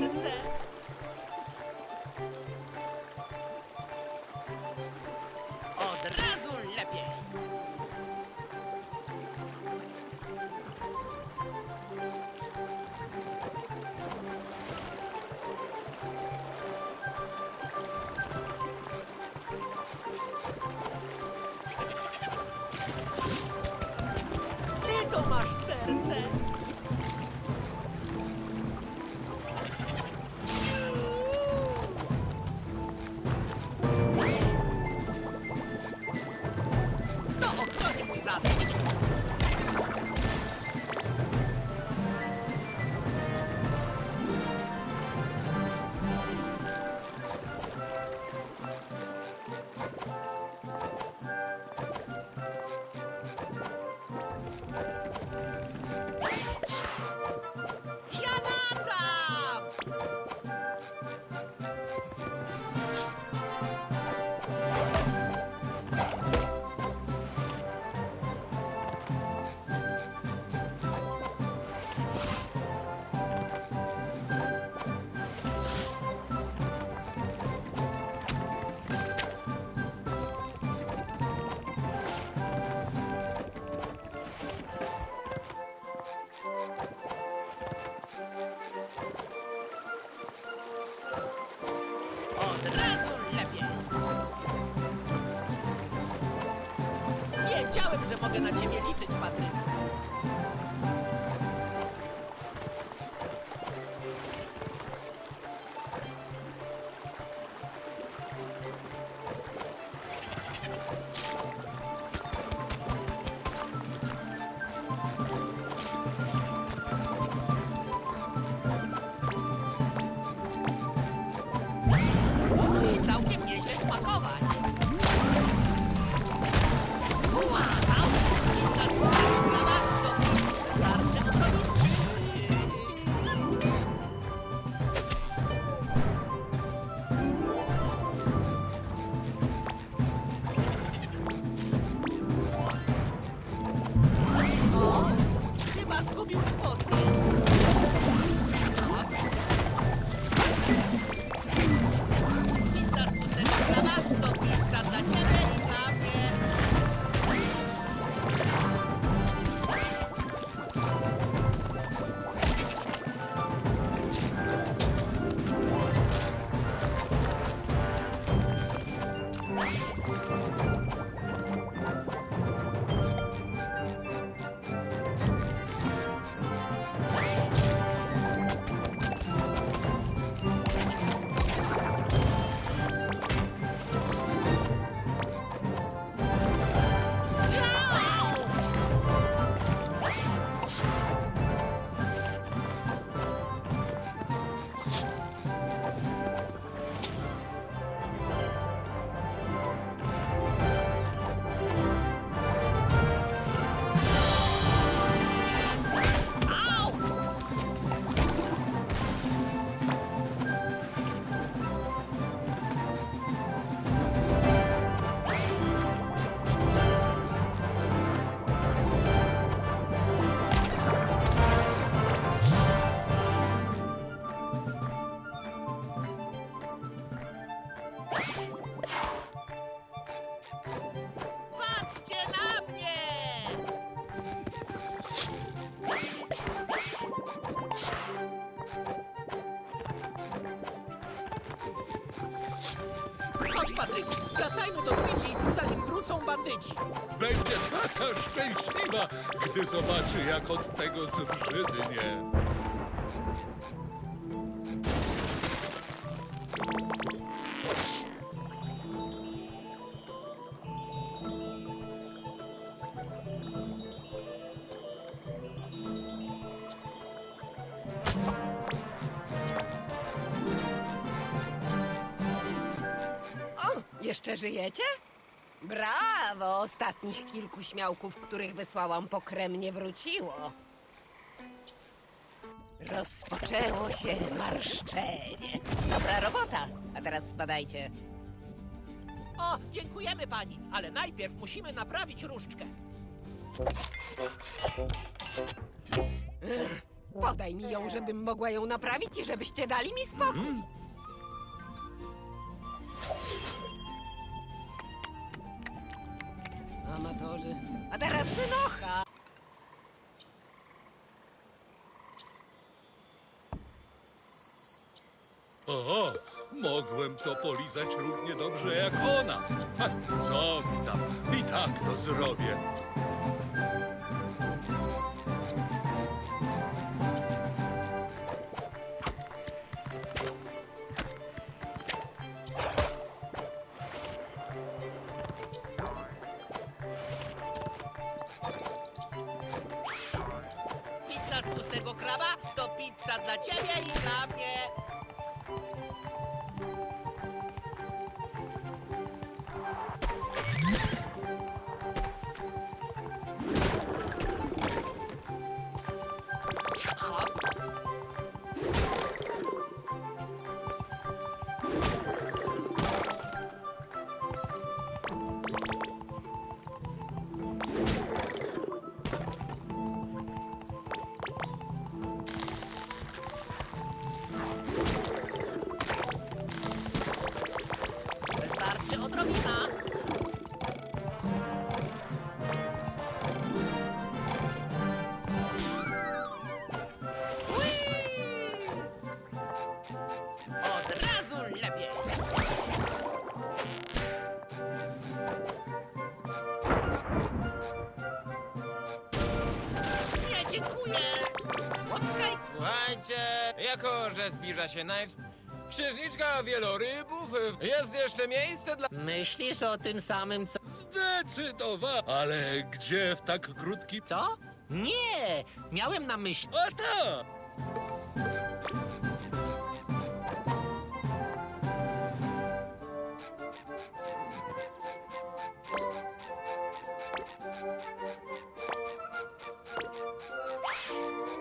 That's it. Wiedziałem, że mogę na ciebie liczyć, Patryk. Patryk, wracajmy do Luigi, zanim wrócą bandyci. Będzie taka szczęśliwa, gdy zobaczy, jak od tego zbrzydnie. Jeszcze żyjecie? Brawo! Ostatnich kilku śmiałków, których wysłałam po krem, nie wróciło. Rozpoczęło się marszczenie. Dobra robota. A teraz spadajcie. O, dziękujemy pani, ale najpierw musimy naprawić różdżkę. Podaj mi ją, żebym mogła ją naprawić i żebyście dali mi spokój. Amatorzy. A teraz wynocha! O, mogłem to polizać równie dobrze jak ona. Ha, co tam? I tak to zrobię. Ui! Od razu lepiej. Nie, dziękuję. Spotkaj Słuchajcie, jako że zbliża księżniczka wielorybów, jest jeszcze miejsce dla... Myślisz o tym samym, co... Zdecydowanie. Ale gdzie w tak krótkim... Co? Nie! Miałem na myśli... A tak!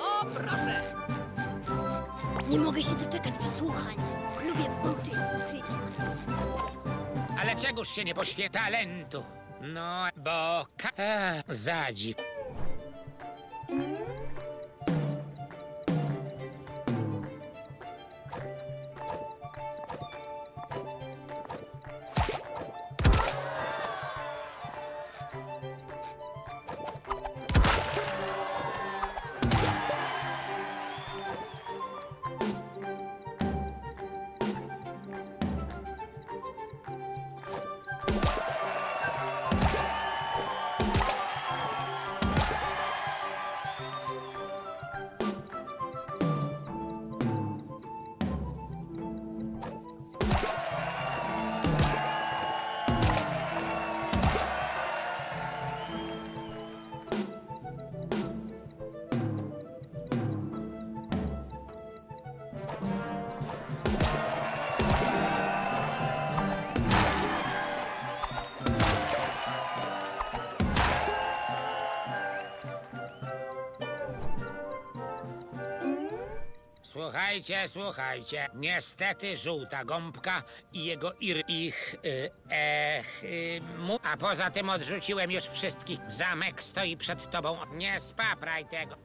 O, proszę! Nie mogę się doczekać przesłuchań. Lubię buczyć z ukrycia. Ale czegoż się nie poświe talentu? No, bo... Ka- Ech, zadziw. Słuchajcie, słuchajcie. Niestety żółta gąbka i jego ir ich y, y, mu. A poza tym odrzuciłem już wszystkich. Zamek stoi przed tobą. Nie spapraj tego.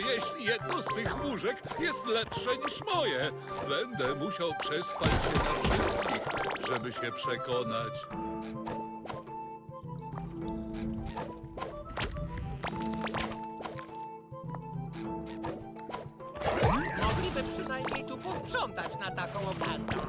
Jeśli jedno z tych łóżek jest lepsze niż moje? Będę musiał przespać się na wszystkich, żeby się przekonać. Mogliby przynajmniej tu posprzątać na taką okazję.